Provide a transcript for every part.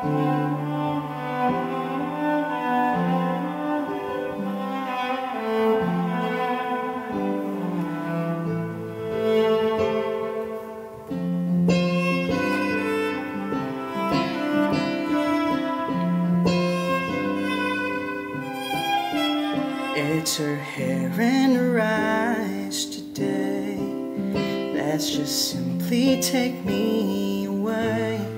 It's her hair and her eyes today. Let's just simply take me away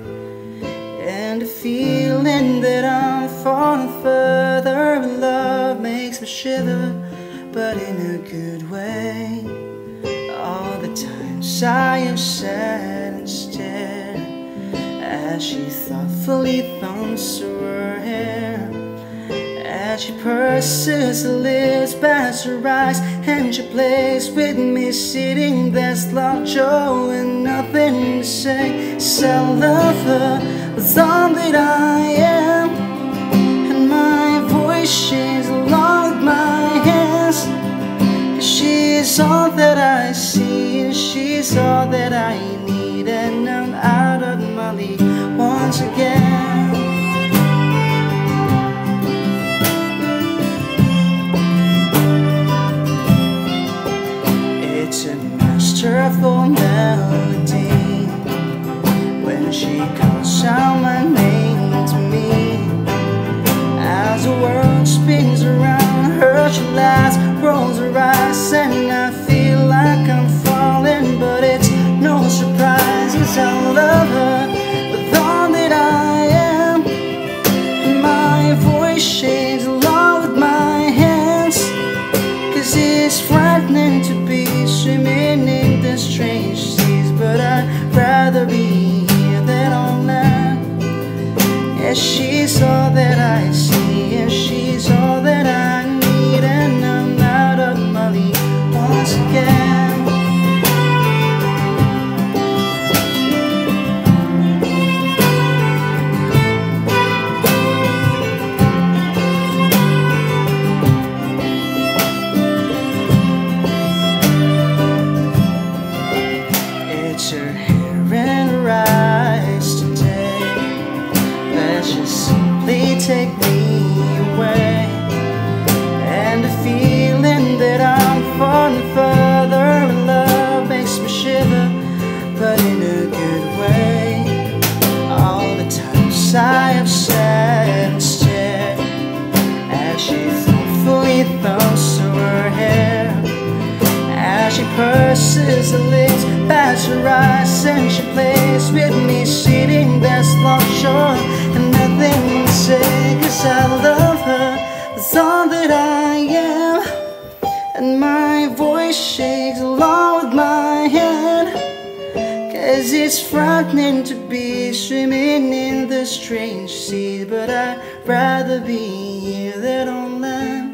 feeling that I'm falling further in love Makes me shiver, but in a good way. All the times I have sat and stared As she thoughtfully through her hair. As she purses her lips past her eyes And she plays with me sitting there slouch-o And nothing to say. So I love her all that I am And my voice shakes along with my hands. Cause she's all that I see And she's all that I need. And I'm out of my league once again. It's a masterful melody She calls out my name to me. As the world spins around her She laughs, rolls her eyes And I feel like I'm falling But it's no surprise Cause I love her. With all that I am my voice shakes she's all that I see And she's all Just simply take me away. And the feeling that I'm falling further in love Makes me shiver, but in a good way. All the times I have sat and stared As she thoughtfully thumbs through her hair. As she purses her lips past her eyes And she plays with me sitting there slouch-o voice shakes along with my hand Cause it's frightening to be swimming in the strange sea But I'd rather be here than on land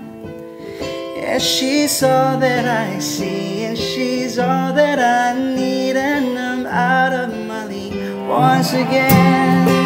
yeah, she's all that I see, and she's all that I need, and I'm out of my league once again.